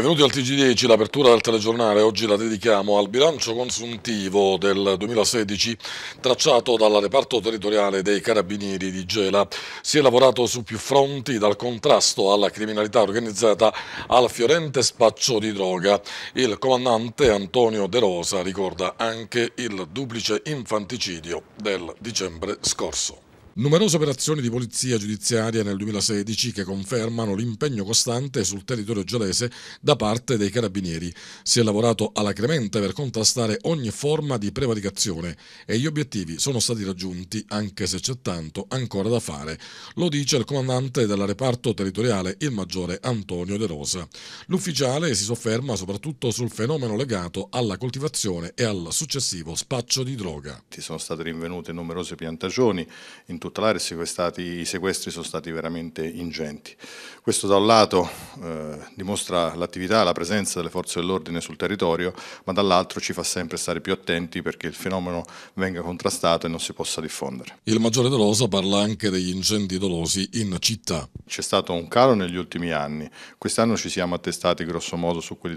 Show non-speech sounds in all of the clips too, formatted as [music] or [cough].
Benvenuti al TG10, l'apertura del telegiornale. Oggi la dedichiamo al bilancio consuntivo del 2016 tracciato dal reparto territoriale dei Carabinieri di Gela. Si è lavorato su più fronti, dal contrasto alla criminalità organizzata al fiorente spaccio di droga. Il comandante Antonio De Rosa ricorda anche il duplice infanticidio del dicembre scorso. Numerose operazioni di polizia giudiziaria nel 2016 che confermano l'impegno costante sul territorio gelese da parte dei carabinieri. Si è lavorato alacremente per contrastare ogni forma di prevaricazione e gli obiettivi sono stati raggiunti anche se c'è tanto ancora da fare. Lo dice il comandante del reparto territoriale, il maggiore Antonio De Rosa. L'ufficiale si sofferma soprattutto sul fenomeno legato alla coltivazione e al successivo spaccio di droga. Ci sono state rinvenute numerose piantagioni in tutta l'area i sequestri sono stati veramente ingenti. Questo da un lato eh, dimostra l'attività, la presenza delle forze dell'ordine sul territorio, ma dall'altro ci fa sempre stare più attenti perché il fenomeno venga contrastato e non si possa diffondere. Il Maggiore Dolosa parla anche degli incendi dolosi in città. C'è stato un calo negli ultimi anni, quest'anno ci siamo attestati grosso modo su quelli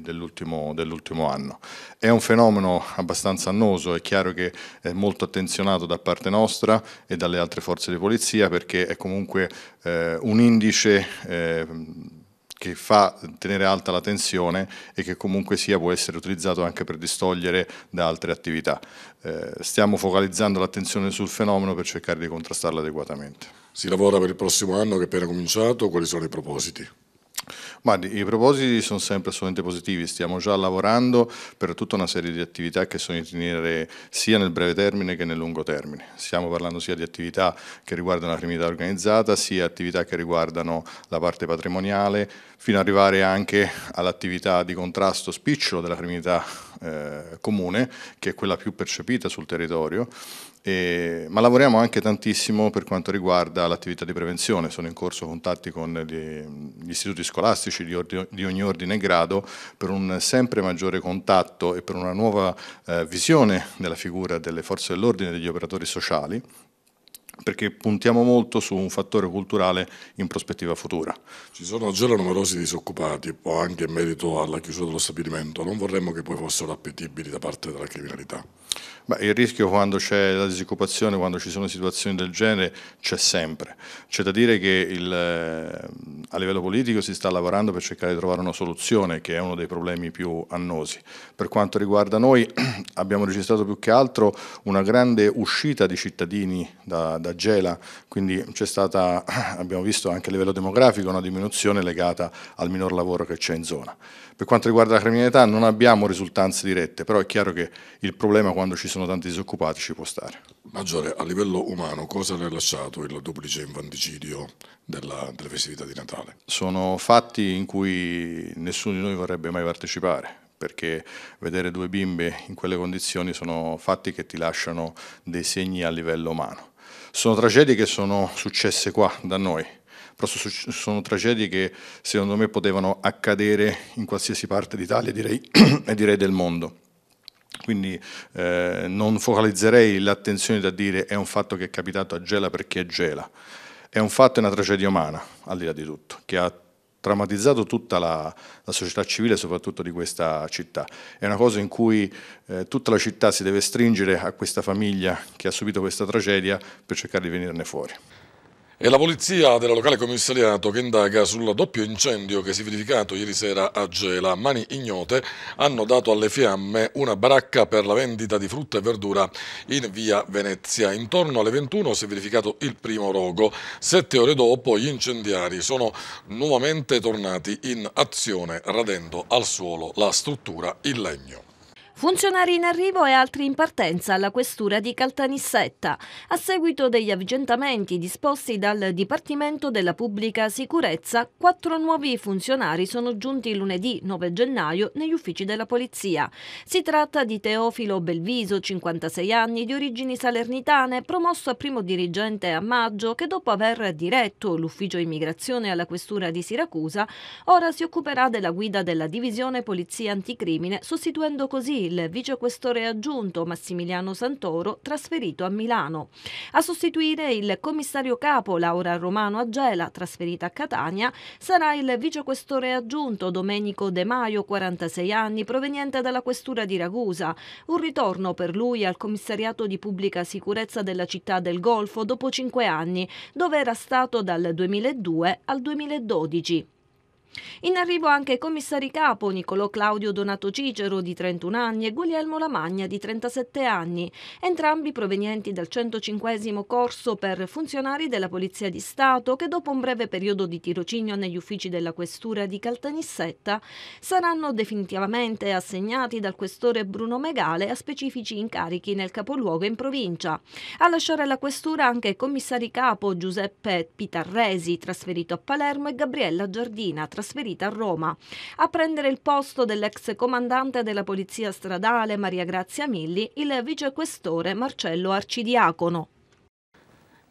dell'ultimo dell anno. È un fenomeno abbastanza annoso, è chiaro che è molto attenzionato da parte nostra e dalle altre forze di polizia perché è comunque eh, un indice eh, che fa tenere alta la tensione e che comunque sia può essere utilizzato anche per distogliere da altre attività. Eh, stiamo focalizzando l'attenzione sul fenomeno per cercare di contrastarlo adeguatamente. Si lavora per il prossimo anno che è appena cominciato, quali sono i propositi? Ma I propositi sono sempre assolutamente positivi, stiamo già lavorando per tutta una serie di attività che sono in itinere sia nel breve termine che nel lungo termine. Stiamo parlando sia di attività che riguardano la criminalità organizzata, sia attività che riguardano la parte patrimoniale, fino ad arrivare anche all'attività di contrasto spicciolo della criminalità eh, comune, che è quella più percepita sul territorio, e, ma lavoriamo anche tantissimo per quanto riguarda l'attività di prevenzione, sono in corso contatti con gli, gli istituti scolastici di, ordine, di, ogni ordine e grado per un sempre maggiore contatto e per una nuova eh, visione della figura delle forze dell'ordine e degli operatori sociali perché puntiamo molto su un fattore culturale in prospettiva futura. Ci sono già numerosi disoccupati, anche in merito alla chiusura dello stabilimento, non vorremmo che poi fossero appetibili da parte della criminalità. Beh, il rischio quando c'è la disoccupazione, quando ci sono situazioni del genere, c'è sempre. C'è da dire che il, eh, a livello politico si sta lavorando per cercare di trovare una soluzione, che è uno dei problemi più annosi. Per quanto riguarda noi, [clears throat] abbiamo registrato più che altro una grande uscita di cittadini da, da Gela, quindi c'è stata, [clears throat] abbiamo visto anche a livello demografico, una diminuzione legata al minor lavoro che c'è in zona. Per quanto riguarda la criminalità non abbiamo risultanze dirette, però è chiaro che il problema quando ci sono tanti disoccupati ci può stare. Maggiore, a livello umano cosa ha rilasciato il duplice infanticidio della, delle festività di Natale? Sono fatti in cui nessuno di noi vorrebbe mai partecipare, perché vedere due bimbe in quelle condizioni sono fatti che ti lasciano dei segni a livello umano. Sono tragedie che sono successe qua da noi, però sono tragedie che secondo me potevano accadere in qualsiasi parte d'Italia direi, [clears throat] e direi del mondo. Quindi eh, non focalizzerei l'attenzione da dire è un fatto che è capitato a Gela perché è Gela, è un fatto e una tragedia umana, al di là di tutto, che ha traumatizzato tutta la, la, società civile, soprattutto di questa città. È una cosa in cui eh, tutta la città si deve stringere a questa famiglia che ha subito questa tragedia per cercare di venirne fuori. È la polizia del locale commissariato che indaga sul doppio incendio che si è verificato ieri sera a Gela. Mani ignote hanno dato alle fiamme una baracca per la vendita di frutta e verdura in via Venezia. Intorno alle 21 si è verificato il primo rogo. Sette ore dopo gli incendiari sono nuovamente tornati in azione radendo al suolo la struttura in legno. Funzionari in arrivo e altri in partenza alla questura di Caltanissetta, a seguito degli avvicentamenti disposti dal Dipartimento della Pubblica Sicurezza, quattro nuovi funzionari sono giunti lunedì 9 gennaio negli uffici della Polizia. Si tratta di Teofilo Belviso, 56 anni, di origini salernitane, promosso a primo dirigente a maggio, che dopo aver diretto l'ufficio immigrazione alla questura di Siracusa, ora si occuperà della guida della divisione Polizia Anticrimine, sostituendo così il vicequestore aggiunto Massimiliano Santoro, trasferito a Milano. A sostituire il commissario capo Laura Romano Agela, trasferita a Catania, sarà il vicequestore aggiunto Domenico De Maio, 46 anni, proveniente dalla questura di Ragusa. Un ritorno per lui al commissariato di pubblica sicurezza della città del Golfo dopo cinque anni, dove era stato dal 2002 al 2012. In arrivo anche i commissari capo Niccolò Claudio Donato Cicero di 31 anni e Guglielmo Lamagna di 37 anni, entrambi provenienti dal 105 corso per funzionari della Polizia di Stato che dopo un breve periodo di tirocinio negli uffici della questura di Caltanissetta saranno definitivamente assegnati dal questore Bruno Megale a specifici incarichi nel capoluogo in provincia. A lasciare la questura anche i commissari capo Giuseppe Pitarresi, trasferito a Palermo, e Gabriella Giardina, trasferita trasferita a Roma, a prendere il posto dell'ex comandante della Polizia Stradale Maria Grazia Milli, il vicequestore Marcello Arcidiacono.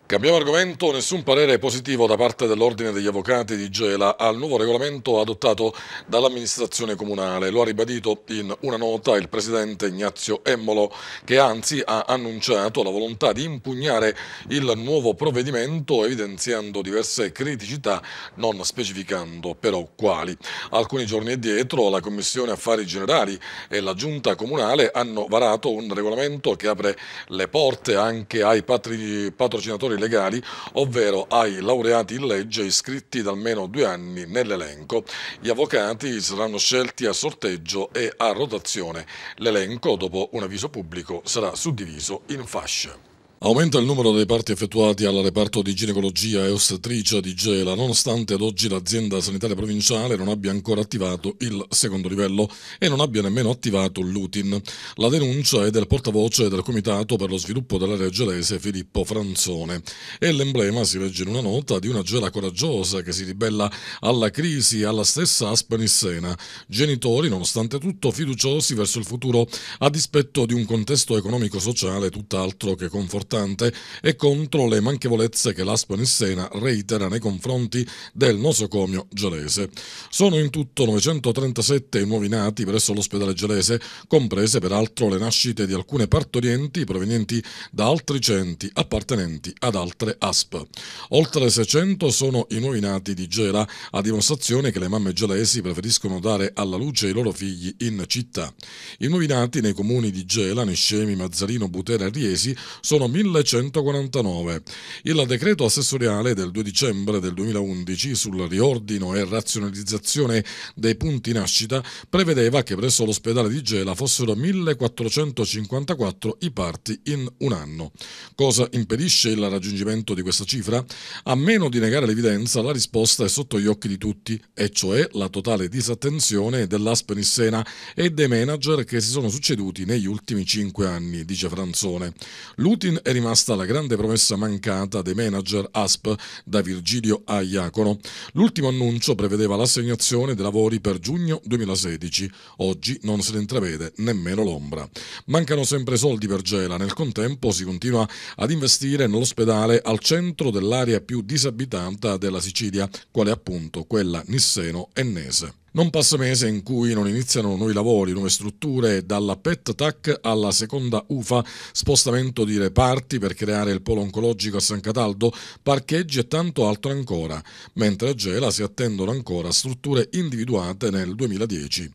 Cambiamo argomento, nessun parere positivo da parte dell'Ordine degli Avvocati di Gela al nuovo regolamento adottato dall'amministrazione comunale. Lo ha ribadito in una nota il presidente Ignazio Emmolo, che anzi ha annunciato la volontà di impugnare il nuovo provvedimento evidenziando diverse criticità, non specificando però quali. Alcuni giorni addietro la Commissione Affari Generali e la Giunta Comunale hanno varato un regolamento che apre le porte anche ai patrocinatori legali, ovvero ai laureati in legge iscritti da almeno due anni nell'elenco. Gli avvocati saranno scelti a sorteggio e a rotazione. L'elenco, dopo un avviso pubblico, sarà suddiviso in fasce. Aumenta il numero dei parti effettuati al reparto di ginecologia e ostetricia di Gela, nonostante ad oggi l'azienda sanitaria provinciale non abbia ancora attivato il secondo livello e non abbia nemmeno attivato l'UTIN. La denuncia è del portavoce del Comitato per lo sviluppo dell'area gelese Filippo Franzone e l'emblema si legge in una nota di una Gela coraggiosa che si ribella alla crisi e alla stessa Aspenissena. Genitori, nonostante tutto, fiduciosi verso il futuro a dispetto di un contesto economico-sociale tutt'altro che confortante importante e contro le manchevolezze che l'Aspen Sena reitera nei confronti del nosocomio gelese. Sono in tutto 937 i nuovi nati presso l'ospedale gelese, comprese peraltro le nascite di alcune partorienti provenienti da altri centri appartenenti ad altre ASP. Oltre 600 sono i nuovi nati di Gela, a dimostrazione che le mamme gelesi preferiscono dare alla luce i loro figli in città. I nuovi nati nei comuni di Gela, Niscemi, Mazzarino, Butera e Riesi sono 1149. Il decreto assessoriale del 2 dicembre del 2011 sul riordino e razionalizzazione dei punti nascita prevedeva che presso l'ospedale di Gela fossero 1454 i parti in un anno. Cosa impedisce il raggiungimento di questa cifra? A meno di negare l'evidenza, la risposta è sotto gli occhi di tutti, e cioè la totale disattenzione dell'Aspenissena e dei manager che si sono succeduti negli ultimi cinque anni, dice Franzone. L'Utin è rimasta la grande promessa mancata dei manager ASP da Virgilio a Iacono. L'ultimo annuncio prevedeva l'assegnazione dei lavori per giugno 2016. Oggi non se ne intravede nemmeno l'ombra. Mancano sempre soldi per Gela, nel contempo si continua ad investire nell'ospedale al centro dell'area più disabitata della Sicilia, quale appunto quella nisseno-ennese. Non passa mese in cui non iniziano nuovi lavori, nuove strutture, dalla PET-TAC alla seconda UFA, spostamento di reparti per creare il polo oncologico a San Cataldo, parcheggi e tanto altro ancora, mentre a Gela si attendono ancora strutture individuate nel 2010.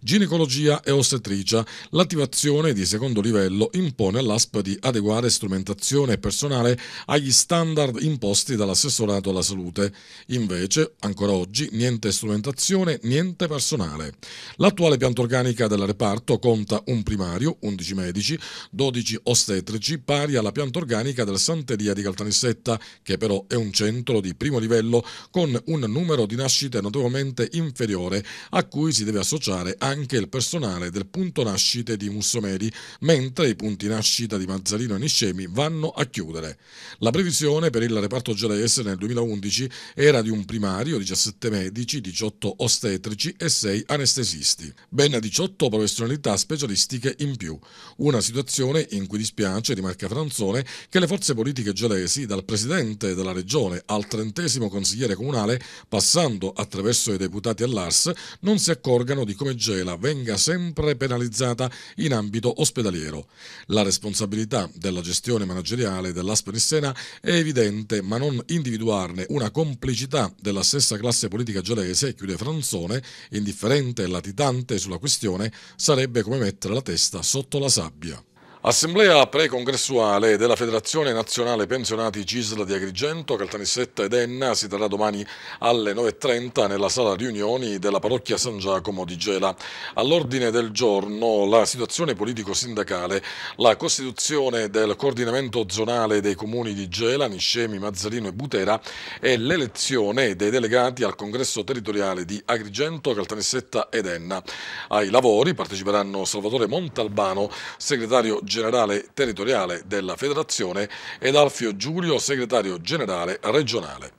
Ginecologia e ostetricia. L'attivazione di secondo livello impone all'ASP di adeguare strumentazione e personale agli standard imposti dall'assessorato alla salute. Invece, ancora oggi, niente strumentazione, niente personale. L'attuale pianta organica del reparto conta un primario, 11 medici, 12 ostetrici, pari alla pianta organica del Santeria di Caltanissetta, che però è un centro di primo livello con un numero di nascite notevolmente inferiore a cui si deve associare anche il personale del punto nascite di Mussomeri, mentre i punti nascita di Mazzarino e Niscemi vanno a chiudere. La previsione per il reparto gelese nel 2011 era di un primario, 17 medici, 18 ostetrici, pediatrici e 6 anestesisti. Ben 18 professionalità specialistiche in più. Una situazione in cui dispiace, rimarca Franzone, che le forze politiche gelesi, dal presidente della regione al trentesimo consigliere comunale, passando attraverso i deputati all'ARS, non si accorgano di come Gela venga sempre penalizzata in ambito ospedaliero. La responsabilità della gestione manageriale dell'Aspenissena è evidente, ma non individuarne una complicità della stessa classe politica gelese, chiude Franzone, indifferente e latitante sulla questione, sarebbe come mettere la testa sotto la sabbia. Assemblea precongressuale della Federazione Nazionale Pensionati Cisla di Agrigento, Caltanissetta ed Enna si terrà domani alle 9.30 nella sala riunioni della parrocchia San Giacomo di Gela. All'ordine del giorno la situazione politico-sindacale, la costituzione del coordinamento zonale dei comuni di Gela, Niscemi, Mazzarino e Butera e l'elezione dei delegati al congresso territoriale di Agrigento, Caltanissetta ed Enna. Ai lavori parteciperanno Salvatore Montalbano, segretario generale territoriale della federazione ed Alfio Giulio, segretario generale regionale.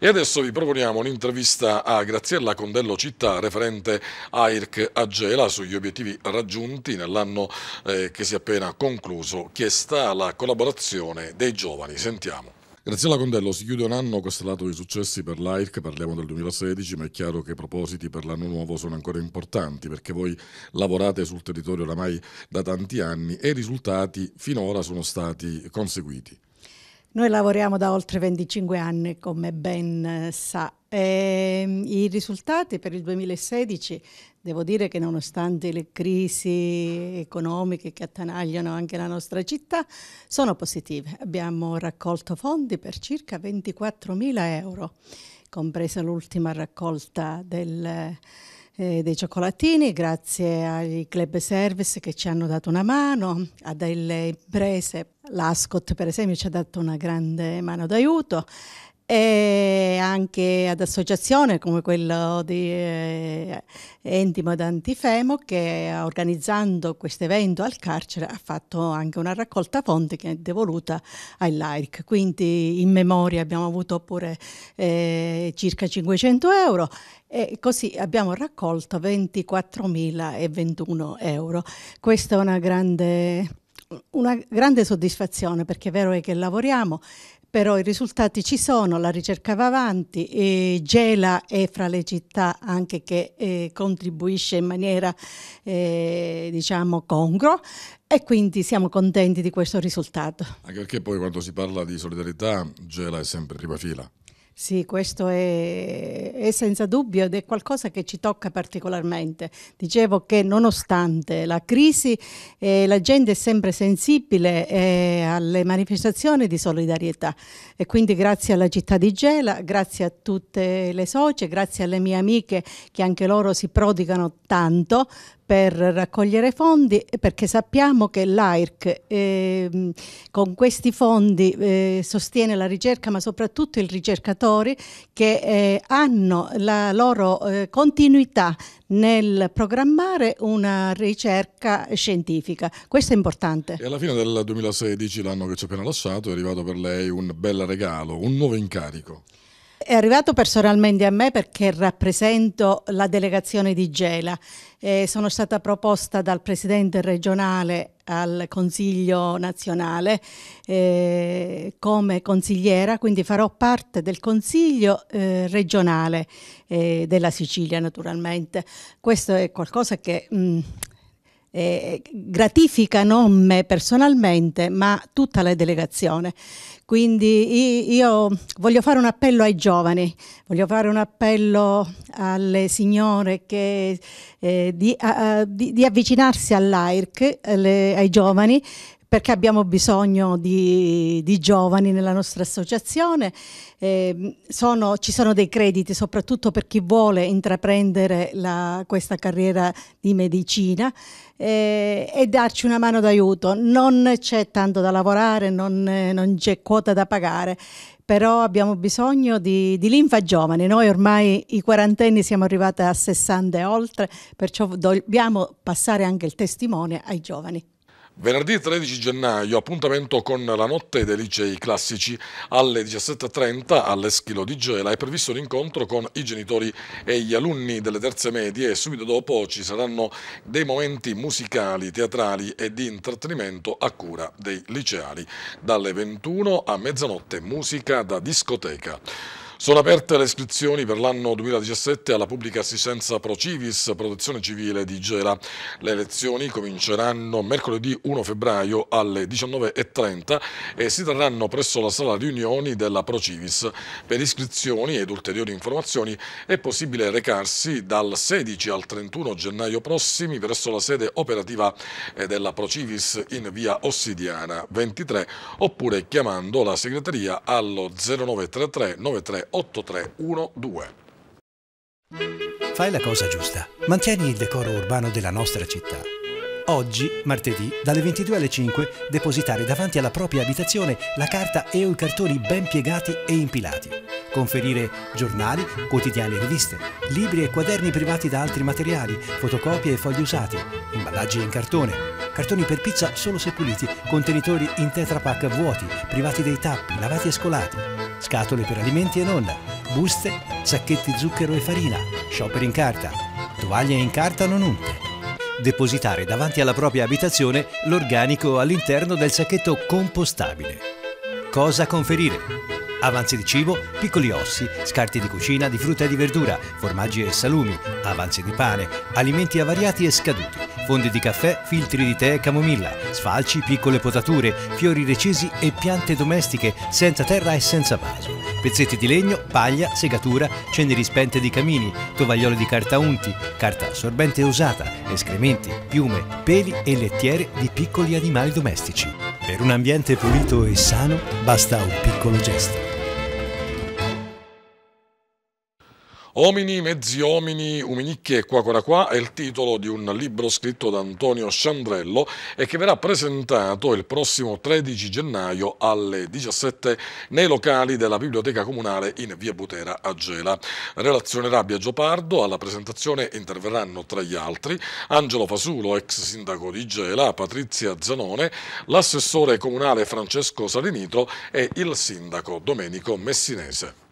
E adesso vi proponiamo un'intervista a Graziella Condello Città, referente AIRC a Gela, sugli obiettivi raggiunti nell'anno eh, che si è appena concluso, che sta alla collaborazione dei giovani. Sentiamo. Graziella Condello, si chiude un anno costellato di successi per l'AIRC, parliamo del 2016, ma è chiaro che i propositi per l'anno nuovo sono ancora importanti perché voi lavorate sul territorio oramai da tanti anni e i risultati finora sono stati conseguiti. Noi lavoriamo da oltre 25 anni, come ben sa. E ehm, I risultati per il 2016 Devo dire che nonostante le crisi economiche che attanagliano anche la nostra città, sono positive. Abbiamo raccolto fondi per circa 24.000 euro, compresa l'ultima raccolta del, eh, dei cioccolatini, grazie ai club service che ci hanno dato una mano, a delle imprese, l'Ascot per esempio ci ha dato una grande mano d'aiuto e anche ad associazioni come quello di eh, Endimo d'Antifemo che organizzando questo evento al carcere ha fatto anche una raccolta fondi che è devoluta all'AIRC. Quindi in memoria abbiamo avuto pure eh, circa 500 euro e così abbiamo raccolto 24.021 euro. Questa è una grande, una grande soddisfazione perché è vero che lavoriamo però i risultati ci sono, la ricerca va avanti, e Gela è fra le città anche che eh, contribuisce in maniera eh, diciamo congrua e quindi siamo contenti di questo risultato. Anche perché poi quando si parla di solidarietà Gela è sempre in prima fila. Sì, questo è, è, senza dubbio ed è qualcosa che ci tocca particolarmente. Dicevo che nonostante la crisi eh, la gente è sempre sensibile eh, alle manifestazioni di solidarietà e quindi grazie alla città di Gela, grazie a tutte le socie, grazie alle mie amiche che anche loro si prodigano tanto per raccogliere fondi perché sappiamo che l'AIRC eh, con questi fondi eh, sostiene la ricerca ma soprattutto i ricercatori che eh, hanno la loro eh, continuità nel programmare una ricerca scientifica. Questo è importante. E alla fine del 2016, l'anno che ci ha appena lasciato, è arrivato per lei un bel regalo, un nuovo incarico. È arrivato personalmente a me perché rappresento la delegazione di Gela. Eh, sono stata proposta dal presidente regionale al Consiglio nazionale eh, come consigliera, quindi farò parte del Consiglio eh, regionale eh, della Sicilia naturalmente. Questo è qualcosa che mh, mm, eh, gratifica non me personalmente, ma tutta la delegazione. Quindi io voglio fare un appello ai giovani, voglio fare un appello alle signore che, eh, di, a, di, di, avvicinarsi all'AIRC, ai giovani, perché abbiamo bisogno di, di giovani nella nostra associazione. Eh, sono, ci sono dei crediti soprattutto per chi vuole intraprendere la, questa carriera di medicina eh, e darci una mano d'aiuto. Non c'è tanto da lavorare, non, non c'è quota da pagare però abbiamo bisogno di, di, linfa giovane. Noi ormai i quarantenni siamo arrivati a 60 e oltre, perciò dobbiamo passare anche il testimone ai giovani. Venerdì 13 gennaio, appuntamento con la notte dei licei classici. Alle 17.30 all'Eschilo di Gela è previsto l'incontro con i genitori e gli alunni delle terze medie e subito dopo ci saranno dei momenti musicali, teatrali e di intrattenimento a cura dei liceali. Dalle 21 a mezzanotte musica da discoteca. Sono aperte le iscrizioni per l'anno 2017 alla pubblica assistenza Pro Civis Protezione Civile di Gela. Le elezioni cominceranno mercoledì 1 febbraio alle 19.30 e si terranno presso la sala riunioni della Pro Civis. Per iscrizioni ed ulteriori informazioni è possibile recarsi dal 16 al 31 gennaio prossimi presso la sede operativa eh, della Pro Civis in via Ossidiana 23 oppure chiamando la segreteria allo 0933 93 8312. Fai la cosa giusta. Mantieni il decoro urbano della nostra città. Oggi, martedì, dalle 22 alle 5, depositare davanti alla propria abitazione la carta e o i cartoni ben piegati e impilati. Conferire giornali, quotidiani e riviste, libri e quaderni privati da altri materiali, fotocopie e fogli usati, imballaggi in cartone, cartoni per pizza solo se puliti, contenitori in Tetra Pak vuoti, privati dei tappi, lavati e scolati, scatole per alimenti e non, buste, sacchetti zucchero e farina, shopper in carta, tovaglie in carta non unte. Depositare davanti alla propria abitazione l'organico all'interno del sacchetto compostabile. Cosa conferire? Avanzi di cibo, piccoli ossi, scarti di cucina, di frutta e di verdura, formaggi e salumi, avanzi di pane, alimenti avariati e scaduti, fondi di caffè, filtri di tè e camomilla, sfalci, piccole potature, fiori recisi e piante domestiche senza terra e senza vaso, pezzetti di legno, paglia, segatura, ceneri spente di camini, tovaglioli di carta unti, carta assorbente usata, escrementi, piume, peli e lettiere di piccoli animali domestici. Per un ambiente pulito e sano basta un piccolo gesto. Omini, mezzi omini, uminicchi e qua qua qua è il titolo di un libro scritto da Antonio Sciandrello e che verrà presentato il prossimo 13 gennaio alle 17 nei locali della Biblioteca Comunale in via Butera a Gela. Relazionerà Biagio Pardo, alla presentazione interverranno tra gli altri Angelo Fasulo, ex sindaco di Gela, Patrizia Zanone, l'assessore comunale Francesco Salinitro e il sindaco Domenico Messinese.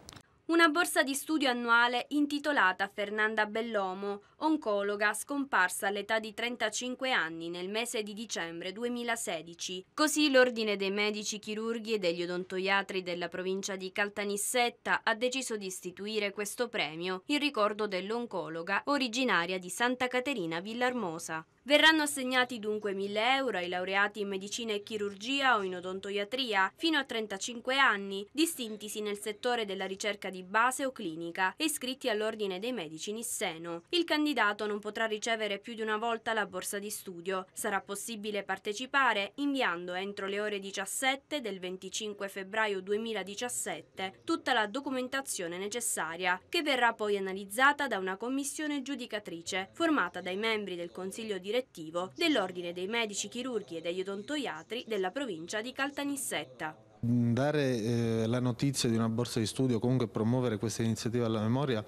Una borsa di studio annuale intitolata Fernanda Bellomo, oncologa scomparsa all'età di 35 anni nel mese di dicembre 2016. Così l'Ordine dei Medici Chirurghi e degli Odontoiatri della provincia di Caltanissetta ha deciso di istituire questo premio in ricordo dell'oncologa originaria di Santa Caterina Villarmosa. Verranno assegnati dunque 1000 euro ai laureati in medicina e chirurgia o in odontoiatria fino a 35 anni, distintisi nel settore della ricerca di base o clinica e iscritti all'Ordine dei Medici Nisseno. Il candidato non potrà ricevere più di una volta la borsa di studio. Sarà possibile partecipare inviando entro le ore 17 del 25 febbraio 2017 tutta la documentazione necessaria, che verrà poi analizzata da una commissione giudicatrice formata dai membri del Consiglio direttivo direttivo dell'Ordine dei Medici Chirurghi e degli Odontoiatri della provincia di Caltanissetta. Dare eh, la notizia di una borsa di studio, comunque promuovere questa iniziativa alla memoria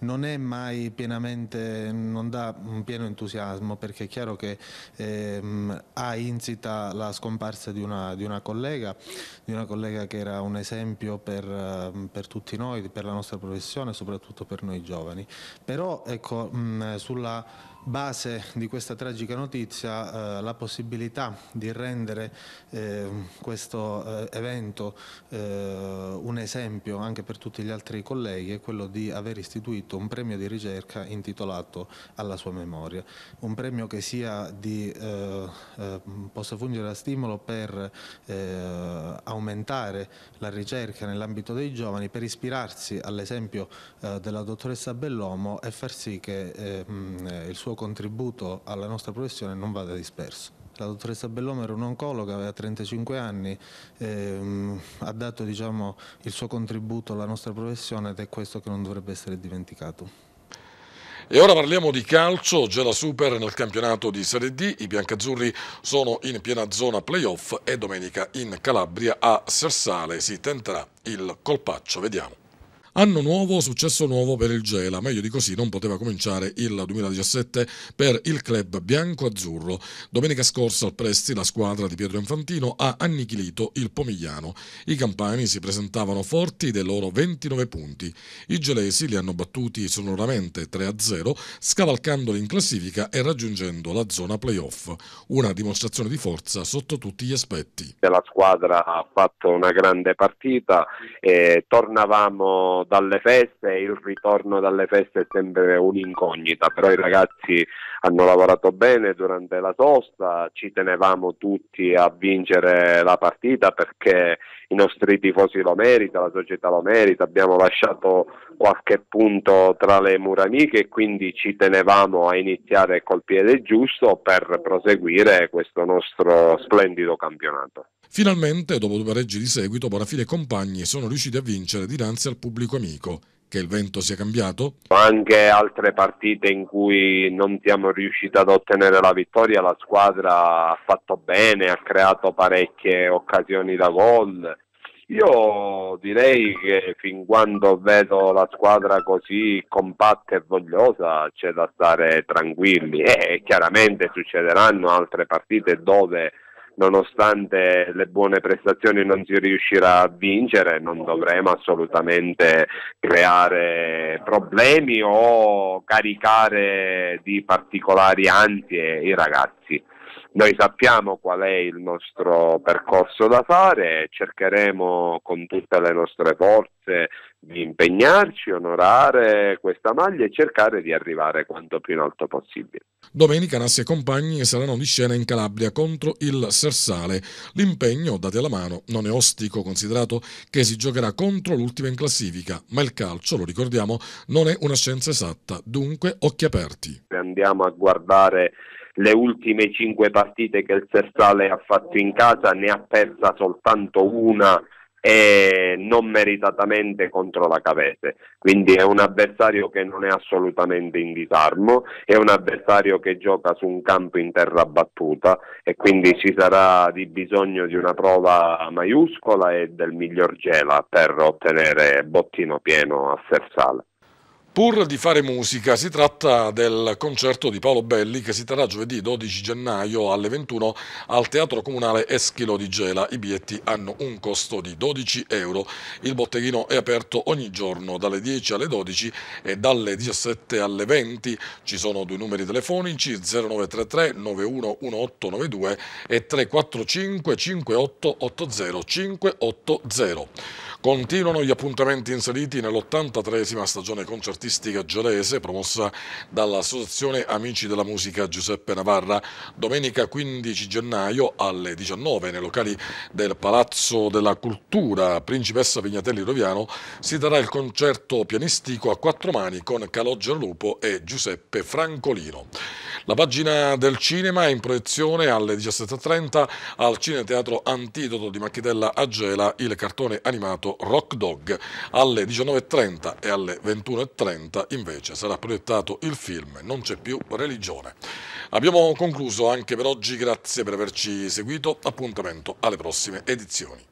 non è mai pienamente, non dà un pieno entusiasmo perché è chiaro che ehm, ha insita la scomparsa di una, di una, collega, di una collega che era un esempio per, ehm, per, tutti noi, per la nostra professione, soprattutto per noi giovani. Però ecco, mh, sulla base di questa tragica notizia eh, la possibilità di rendere eh, questo eh, evento eh, un esempio anche per tutti gli altri colleghi è quello di aver istituito un premio di ricerca intitolato alla sua memoria, un premio che di, eh, eh, possa fungere da stimolo per aumentare la ricerca nell'ambito dei giovani, per ispirarsi all'esempio della dottoressa Bellomo e far sì che il suo contributo alla nostra professione non vada disperso. La dottoressa Bellomo era un'oncologa, aveva 35 anni, ehm, ha dato diciamo, il suo contributo alla nostra professione ed è questo che non dovrebbe essere dimenticato. E ora parliamo di calcio, Gela Super nel campionato di Serie D, i biancazzurri sono in piena zona playoff e domenica in Calabria a Sersale si tenterà il colpaccio, vediamo. Anno nuovo, successo nuovo per il Gela, meglio di così non poteva cominciare il 2017 per il club bianco-azzurro. Domenica scorsa al Presti la squadra di Pietro Infantino ha annichilito il Pomigliano. I campani si presentavano forti dei loro 29 punti. I gelesi li hanno battuti sonoramente 3-0, scavalcandoli in classifica e raggiungendo la zona playoff. Una dimostrazione di forza sotto tutti gli aspetti. La squadra ha fatto una grande partita e dalle feste, il ritorno dalle feste è sempre un'incognita, però i ragazzi hanno lavorato bene durante la sosta, ci tenevamo tutti a vincere la partita perché i nostri tifosi lo meritano, la società lo merita, abbiamo lasciato qualche punto tra le mura amiche e quindi ci tenevamo a iniziare col piede giusto per proseguire questo nostro splendido campionato. Finalmente, dopo due pareggi di seguito, Bonafide e compagni sono riusciti a vincere dinanzi al pubblico amico. Che il vento sia cambiato? Anche altre partite in cui non siamo riusciti ad ottenere la vittoria, la squadra ha fatto bene, ha creato parecchie occasioni da gol. Io direi che fin quando vedo la squadra così compatta e vogliosa c'è da stare tranquilli e chiaramente succederanno altre partite dove nonostante le buone prestazioni non si riuscirà a vincere, non dovremo assolutamente creare problemi o caricare di particolari ansie i ragazzi. Noi sappiamo qual è il nostro percorso da fare, cercheremo con tutte le nostre forze di impegnarci, onorare questa maglia e cercare di arrivare quanto più in alto possibile. Domenica Nassi e compagni saranno di scena in Calabria contro il Sersale. L'impegno, date la mano, non è ostico considerato che si giocherà contro l'ultima in classifica, ma il calcio, lo ricordiamo, non è una scienza esatta, dunque occhi aperti. Andiamo a guardare le ultime cinque partite che il Sersale ha fatto in casa ne ha persa soltanto una e non meritatamente contro la Cavese. Quindi è un avversario che non è assolutamente in disarmo, è un avversario che gioca su un campo in terra battuta e quindi ci sarà di bisogno di una prova maiuscola e del miglior gela per ottenere bottino pieno a Sersale. Pur di fare musica, si tratta del concerto di Paolo Belli che si terrà giovedì 12 gennaio alle 21 al Teatro Comunale Eschilo di Gela. I biglietti hanno un costo di 12 euro. Il botteghino è aperto ogni giorno dalle 10 alle 12 e dalle 17 alle 20. Ci sono due numeri telefonici 0933 911892 e 345 5880 580. Continuano gli appuntamenti inseriti nell'83esima stagione concertistica gelese promossa dall'Associazione Amici della Musica Giuseppe Navarra. Domenica 15 gennaio alle 19 nei locali del Palazzo della Cultura Principessa Vignatelli Roviano si darà il concerto pianistico a quattro mani con Calogero Lupo e Giuseppe Francolino. La pagina del cinema è in proiezione alle 17.30 al Cineteatro Antidoto di Macchitella a Gela il cartone animato Rock Dog. Alle 19.30 e alle 21.30 invece sarà proiettato il film Non c'è più religione. Abbiamo concluso anche per oggi, grazie per averci seguito, appuntamento alle prossime edizioni.